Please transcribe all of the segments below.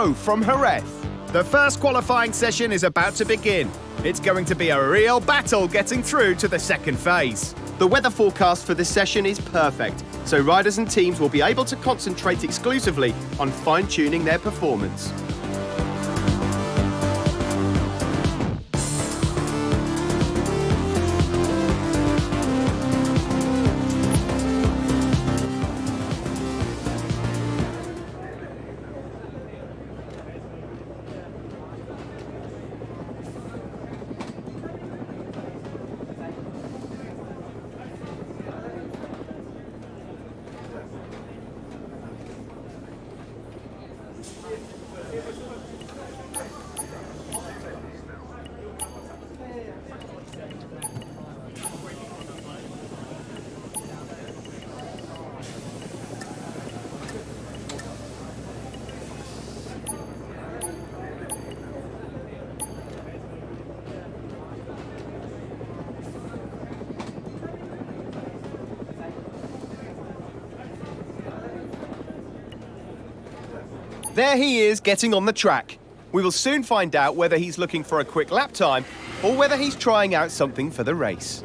from Jerez. The first qualifying session is about to begin. It's going to be a real battle getting through to the second phase. The weather forecast for this session is perfect, so riders and teams will be able to concentrate exclusively on fine tuning their performance. There he is getting on the track. We will soon find out whether he's looking for a quick lap time or whether he's trying out something for the race.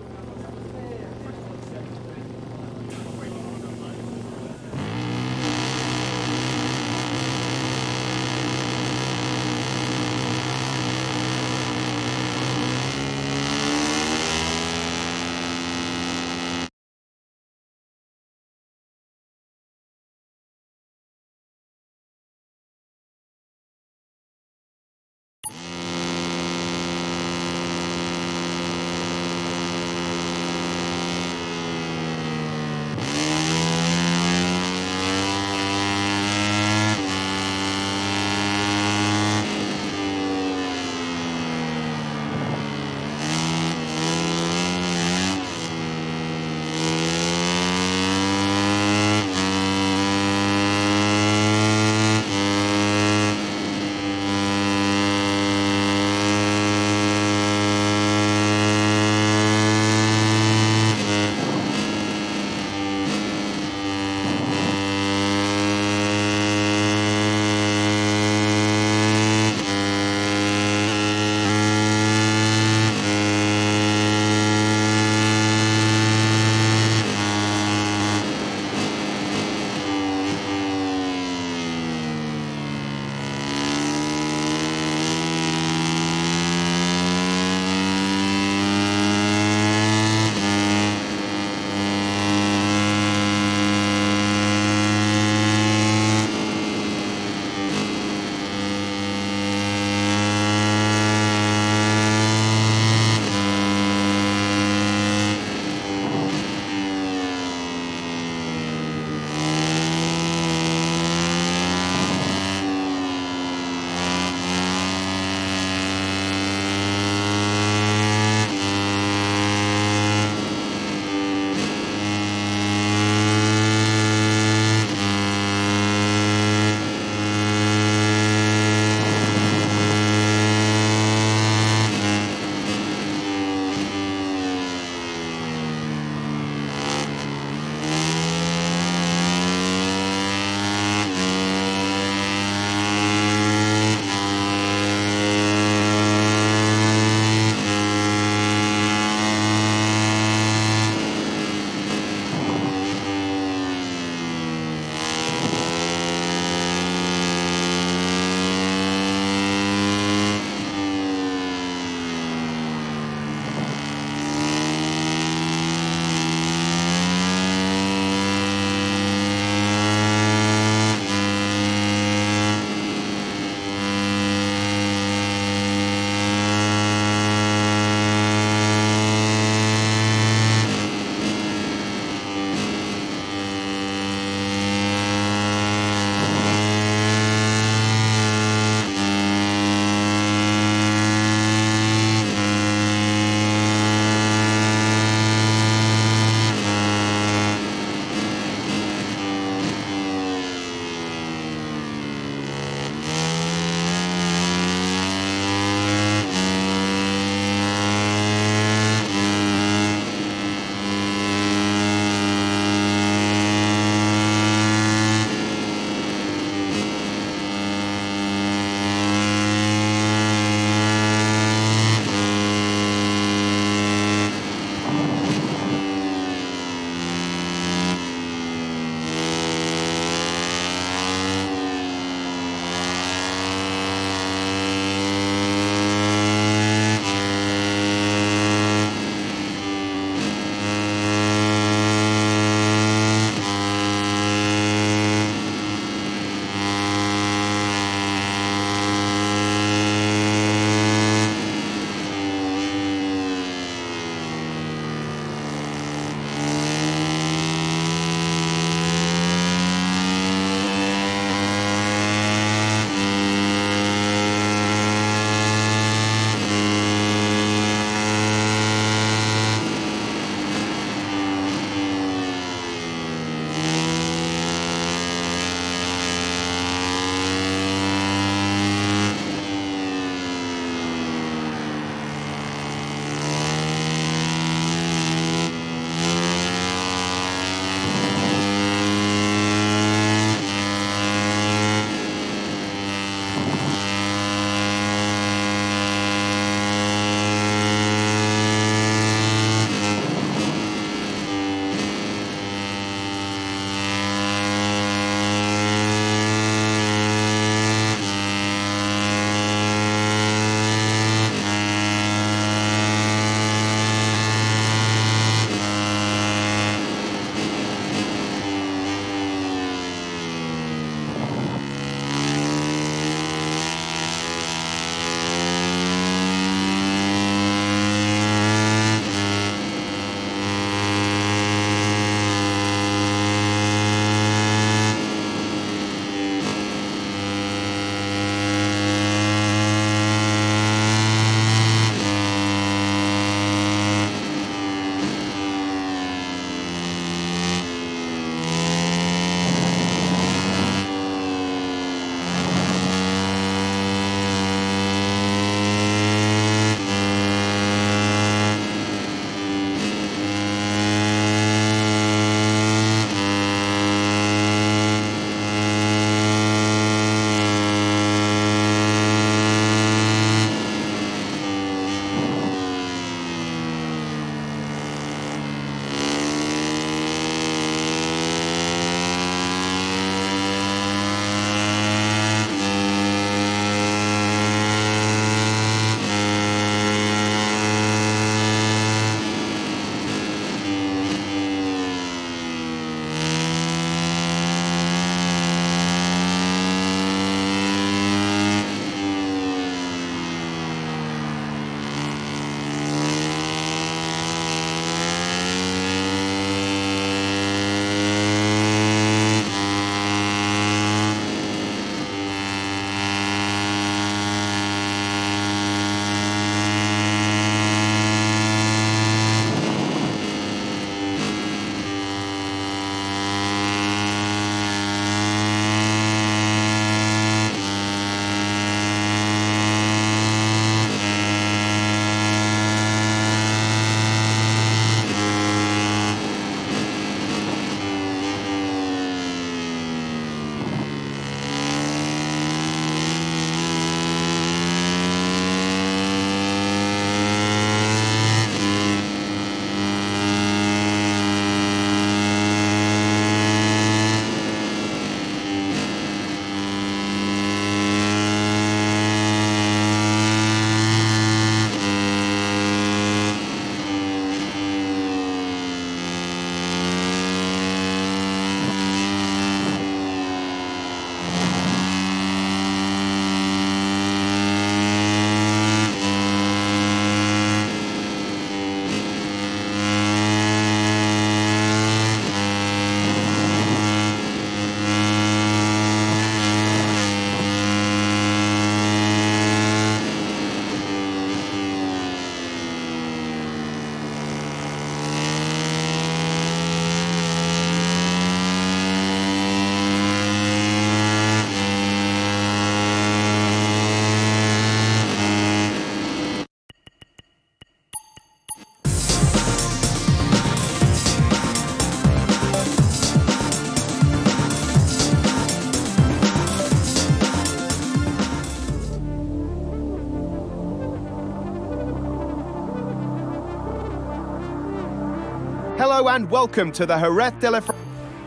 Hello and welcome to the Jerez de la Fr-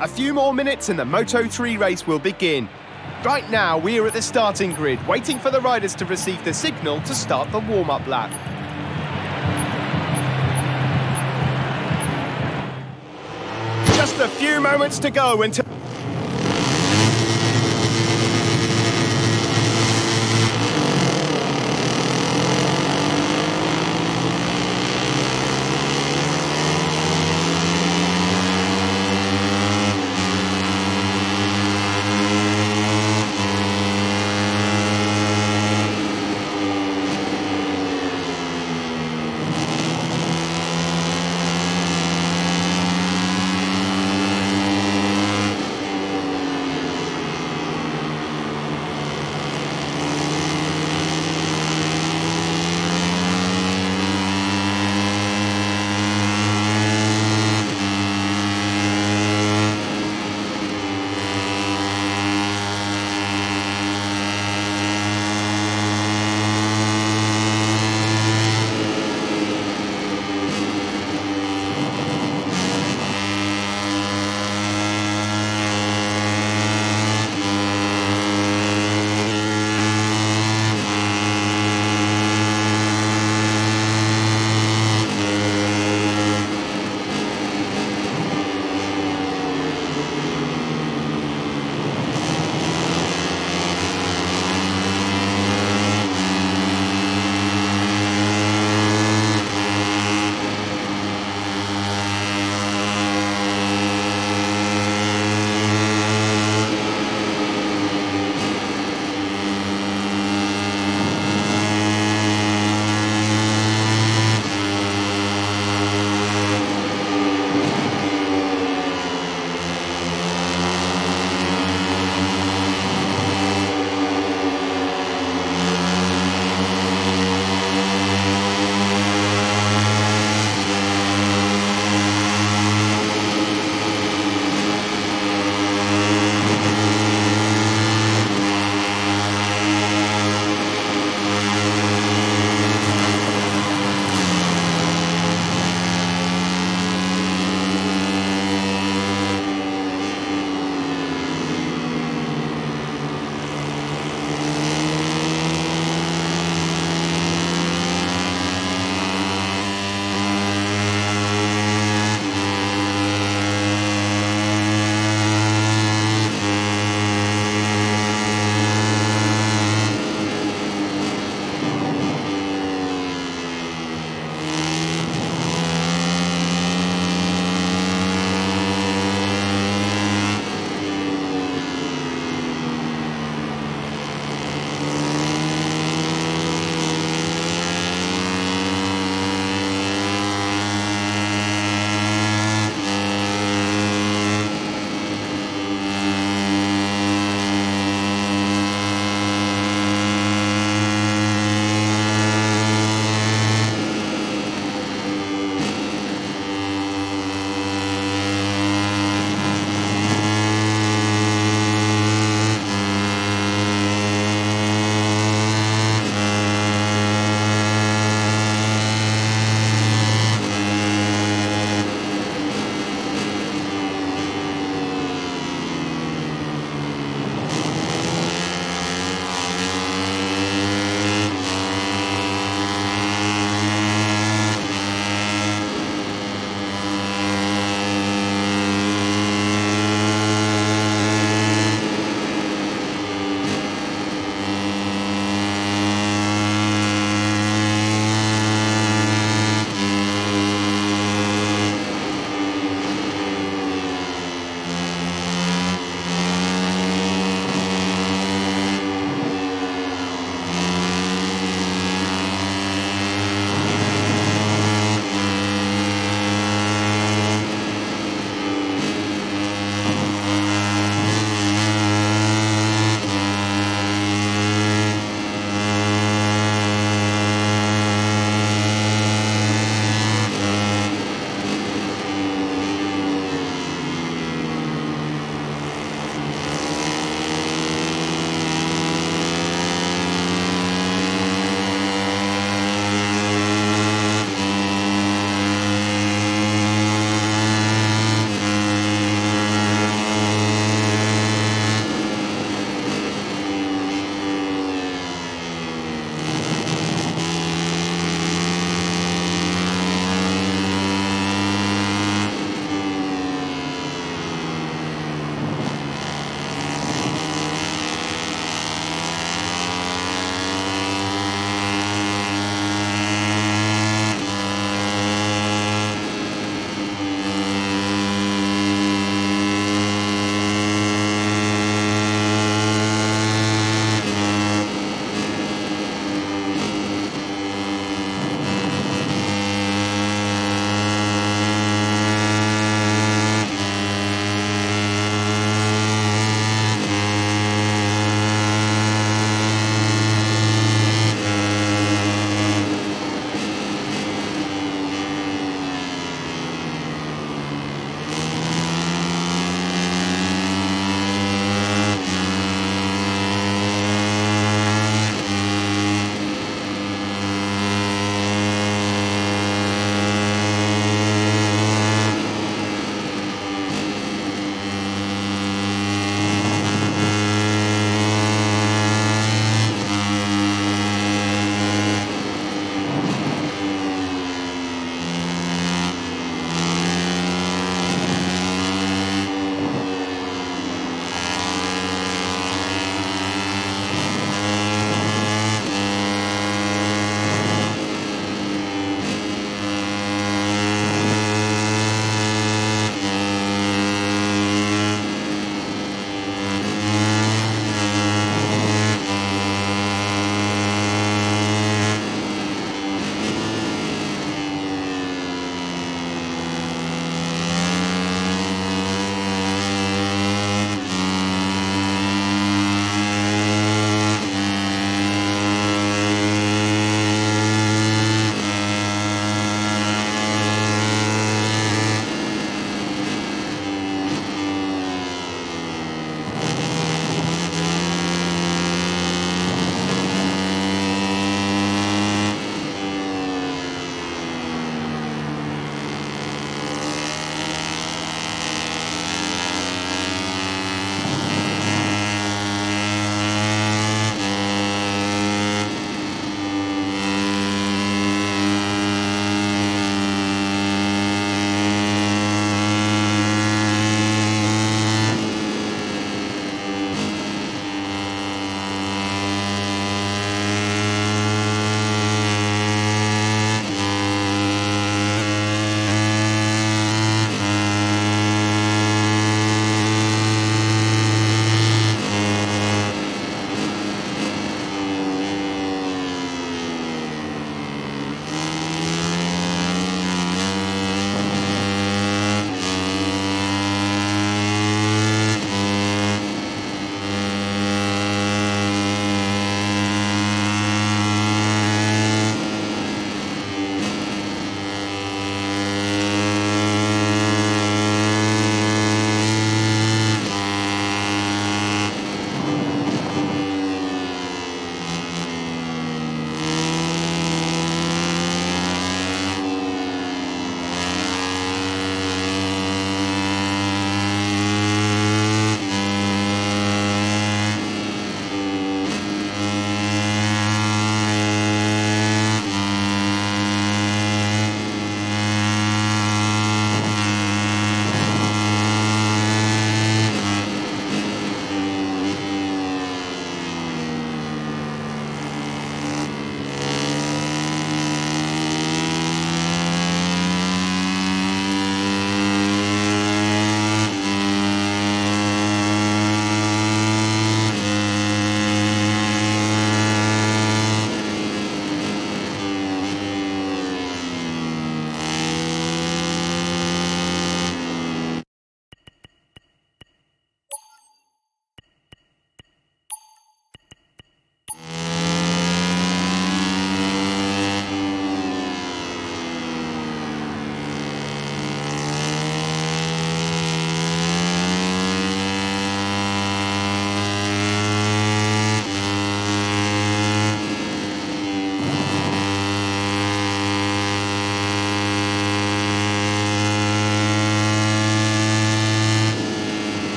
A few more minutes and the Moto3 race will begin. Right now, we are at the starting grid, waiting for the riders to receive the signal to start the warm-up lap. Just a few moments to go until...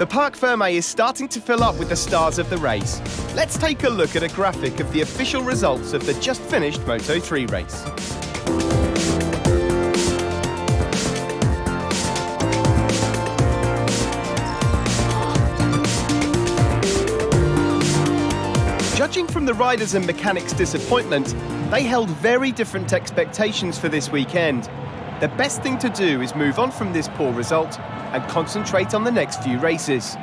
The Parc Ferme is starting to fill up with the stars of the race. Let's take a look at a graphic of the official results of the just finished Moto3 race. Judging from the riders' and mechanics' disappointment, they held very different expectations for this weekend. The best thing to do is move on from this poor result and concentrate on the next few races.